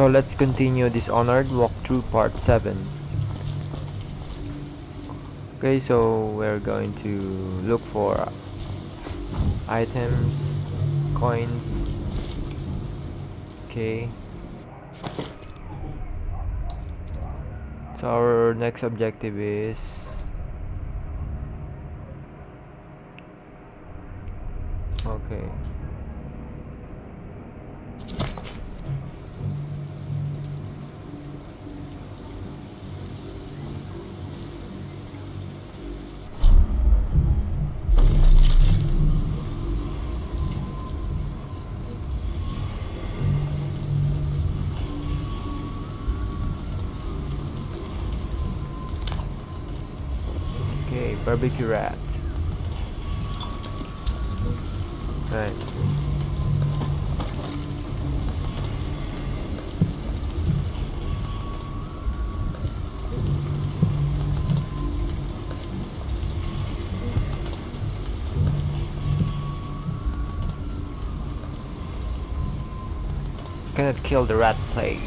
So let's continue Dishonored walkthrough part 7. Okay, so we're going to look for items, coins. Okay. So our next objective is Okay. Barbecue rat. Right. Cannot kill the rat plague.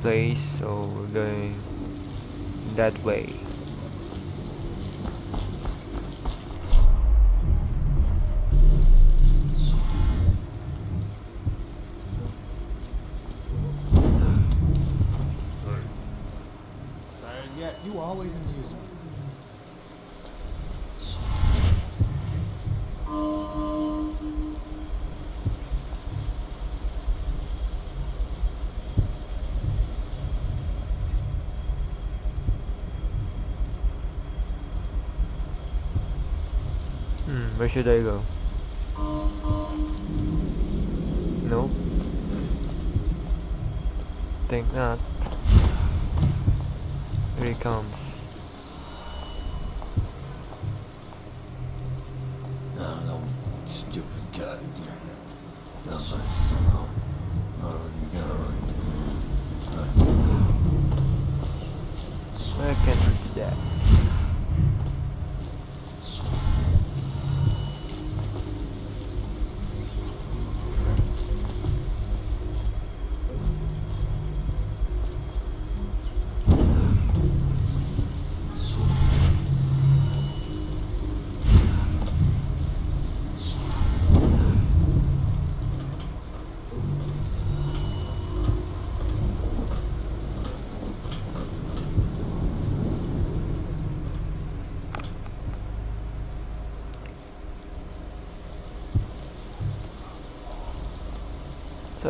Place, so we're going that way. Yet? You always amuse me. Hmm, where should I go? Nope. Think not. Here he comes.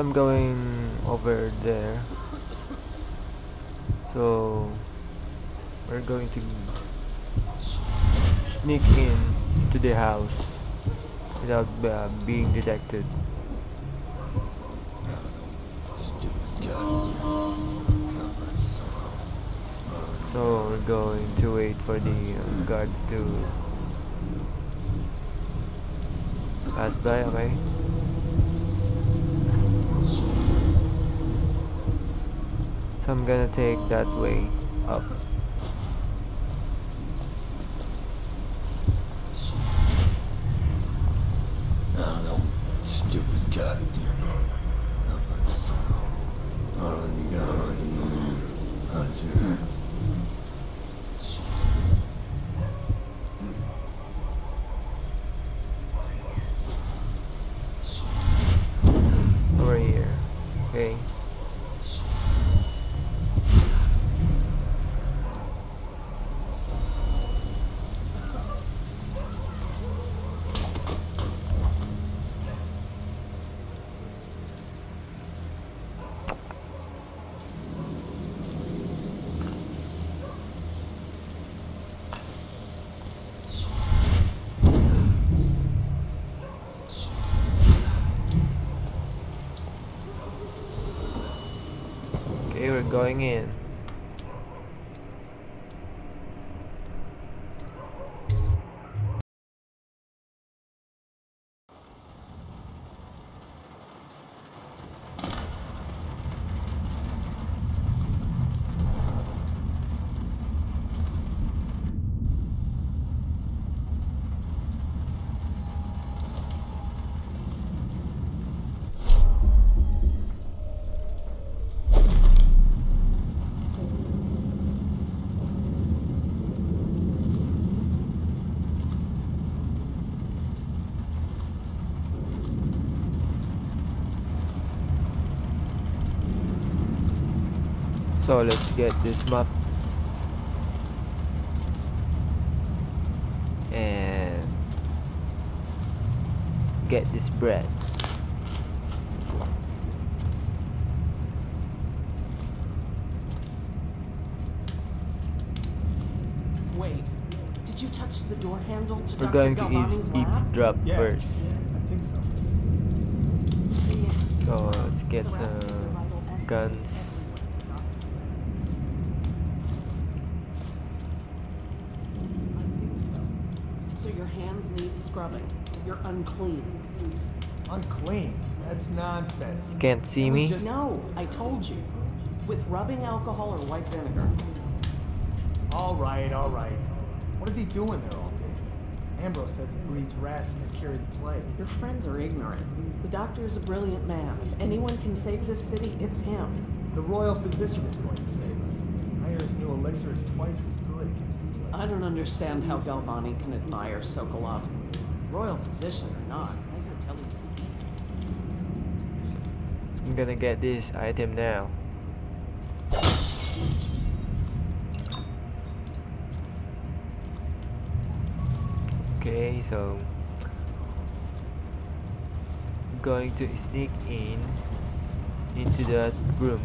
I'm going over there. So we're going to sneak in to the house without uh, being detected. So we're going to wait for the uh, guards to pass by, okay? I'm gonna take that way up. No, no, stupid goddamn. Oh, God. That's it. Over here. Okay. Okay, we're going in. So let's get this map. And get this bread. Wait, did you touch the door handle to We're Dr. going to Galvani's eaves- eavesdrop Yeah, first. I think so. So let's get The rest of the some guns. is everywhere, Doctor. I think so. So your hands need scrubbing. You're unclean. Unclean. That's nonsense. Can't see me? just- No, I told you. With rubbing alcohol or white vinegar. All right, all right. What is he doing there all day? Ambrose says he breeds rats and they carry the plague. Your friends are ignorant. The doctor is a brilliant man. If anyone can save this city, it's him. The royal physician is going to save us. I hear his new elixir is twice as good. I don't understand how Galvani can admire Sokolov. Royal physician or not. I'm gonna get this item now. Okay, so going to sneak in into that room.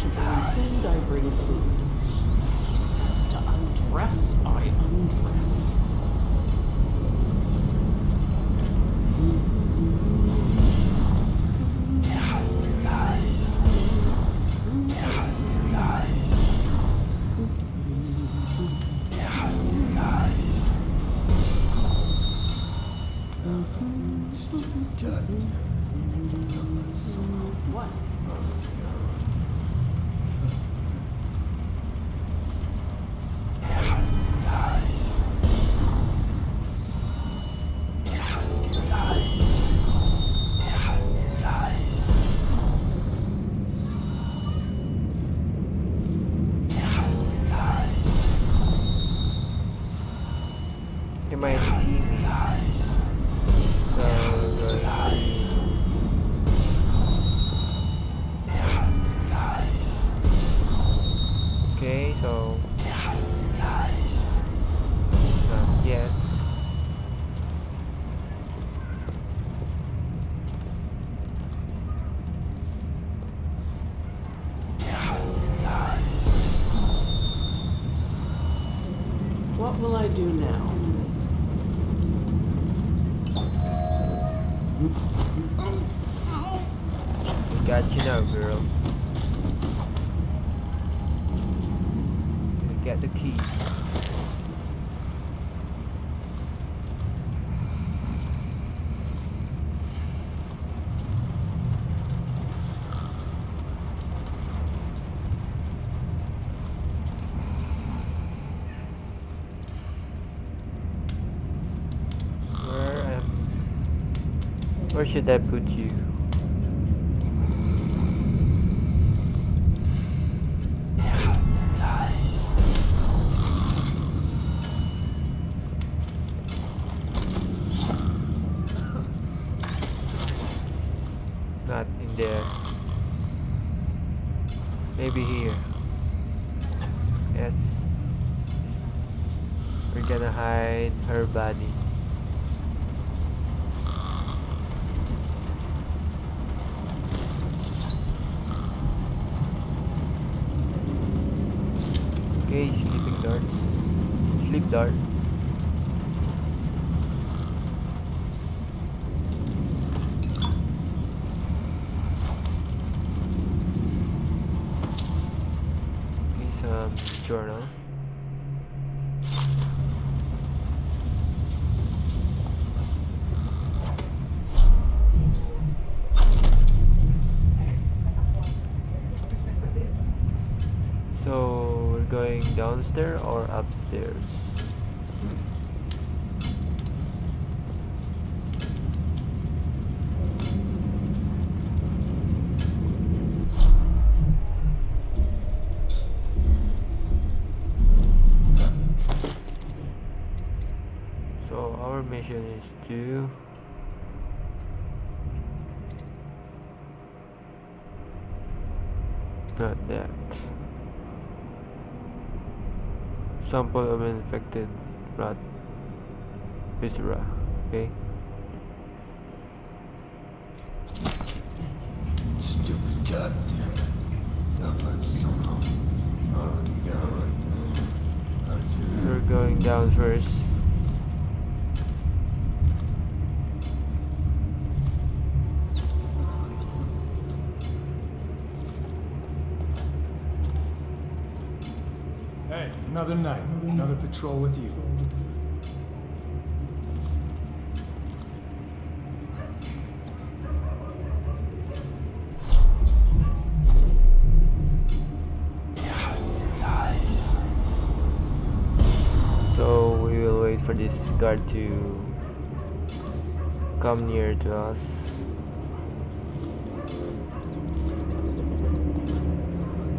To bring food, I bring food. To undress, I undress. Do now? We got you now, girl. We get the key. Where am? Where should I put you? Not in there. Maybe here. Yes. We're gonna hide her body. Okay, sleeping Sleep dart. Okay, some journal. Downstairs or upstairs? So our mission is to not that sample of an infected rat viscera okay Stupid goddamn it. Not much somehow. Oh god. That's it. we're going down first another night, another patrol with you. so we will wait for this guard to come near to us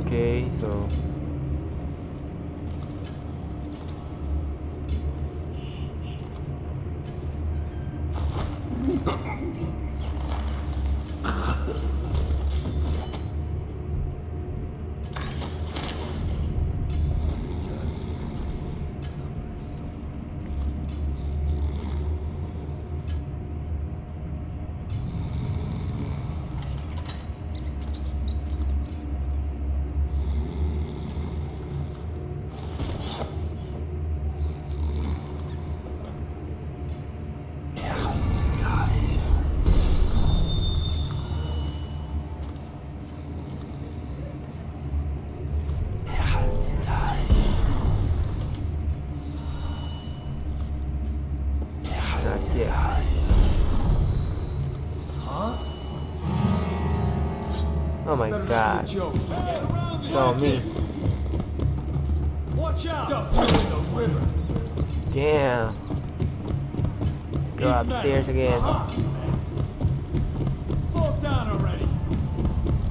okay so あっ。Oh my god be a joke. Get around so me Watch out! Dump you in the river. damn go upstairs again Uh-huh. Fall down already.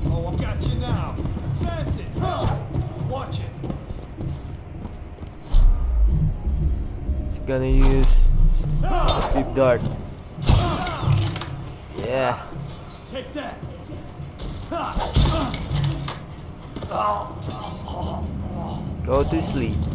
Oh, I got you now. Assassin. Huh. Watch it. Gonna use sleep dart yeah. Take that. go to sleep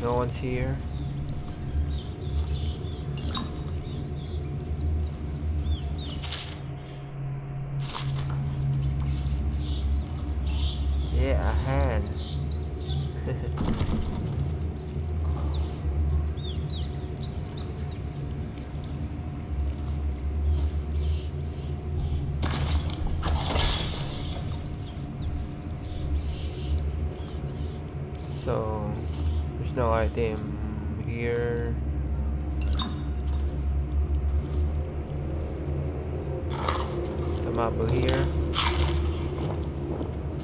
no one's here no item here. Some apple here.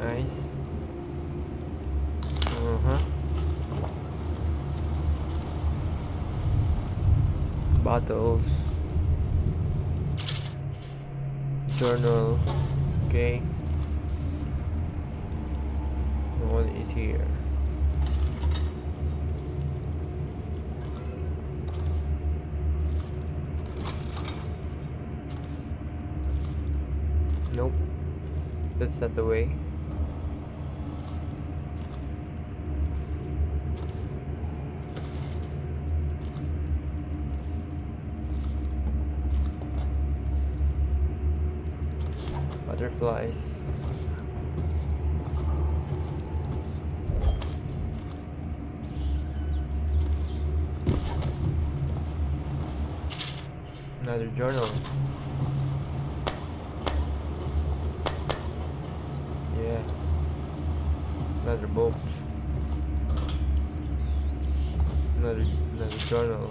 Nice. Uh-huh. Bottles journal. Okay. No one is here is that the way? Butterflies. Another journal. Book. Another another journal.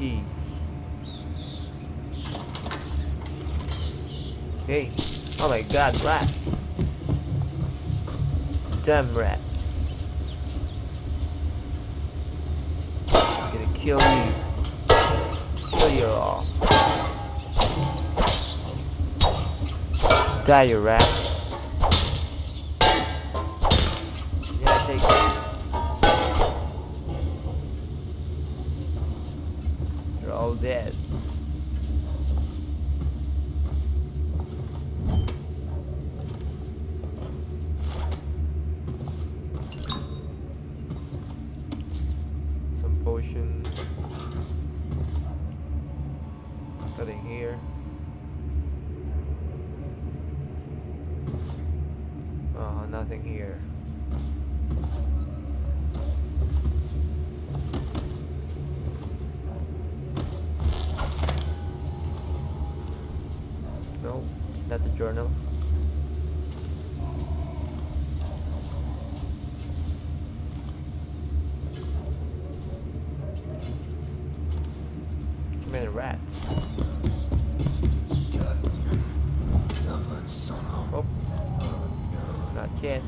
Key. Okay. Oh my god, rats. Damn rats. I'm gonna kill you. Kill you all. Die, you rat. Dead. Some potion. Nothing here. Oh, nothing here. Journal. Too many rats. Oh, not yet.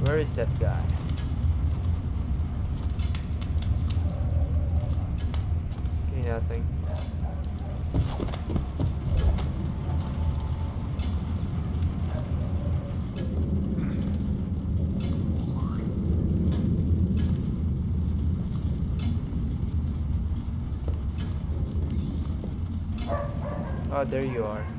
Where is that guy? Okay, nothing. Oh, ah, there you are.